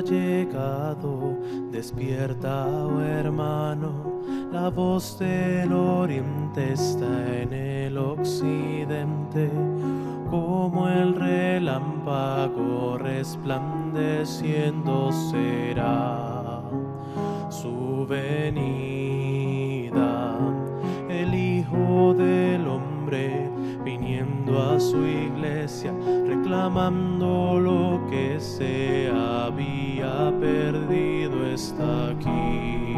llegado. Despierta, oh hermano, la voz del oriente está en el occidente, como el relámpago resplandeciendo será su venida. El Hijo del Hombre viniendo a su iglesia, lo que se había perdido, está aquí.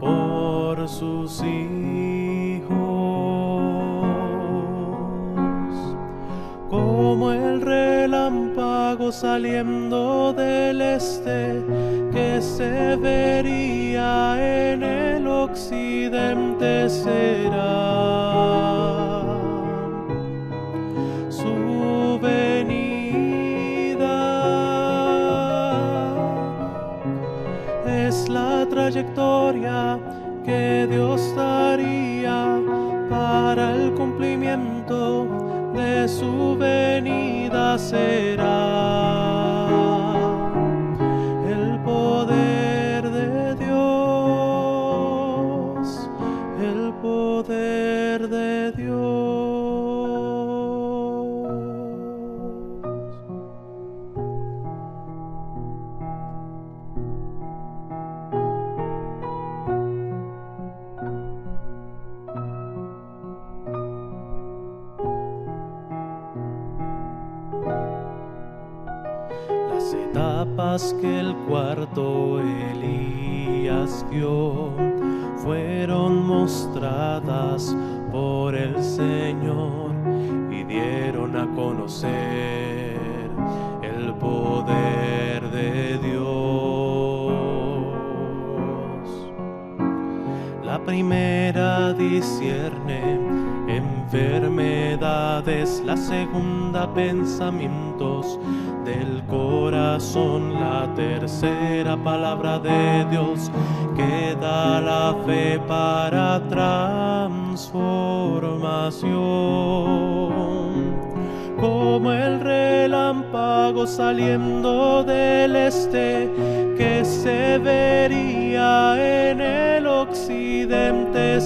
Por sus hijos, como el relámpago saliendo del este, que se vería en el occidente será la trayectoria que Dios daría para el cumplimiento de su venida será el poder de Dios, el poder de Dios. Etapas que el cuarto Elías vio fueron mostradas por el Señor y dieron a conocer el poder de Dios. La primera discierne enfermedades, la segunda pensamientos del corazón, la tercera palabra de Dios que da la fe para transformación. Como el relámpago saliendo del este que se vería en el occidente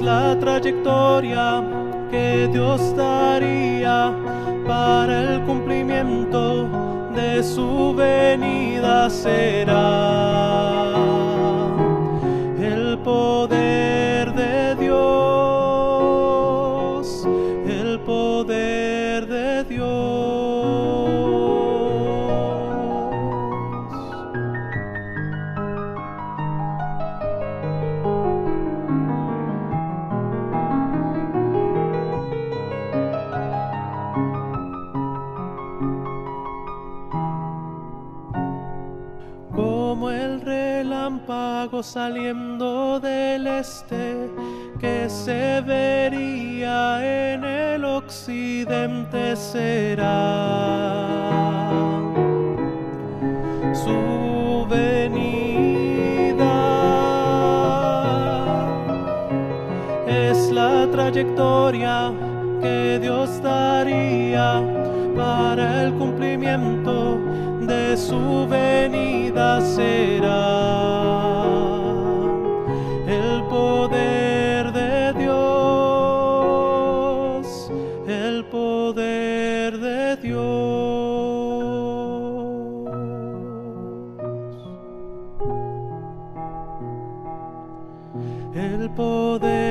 la trayectoria que Dios daría para el cumplimiento de su venida será el poder de Dios, el poder de Dios. Relámpago saliendo del este que se vería en el occidente será. Su venida es la trayectoria que Dios daría para el cumplimiento de su venida será Poder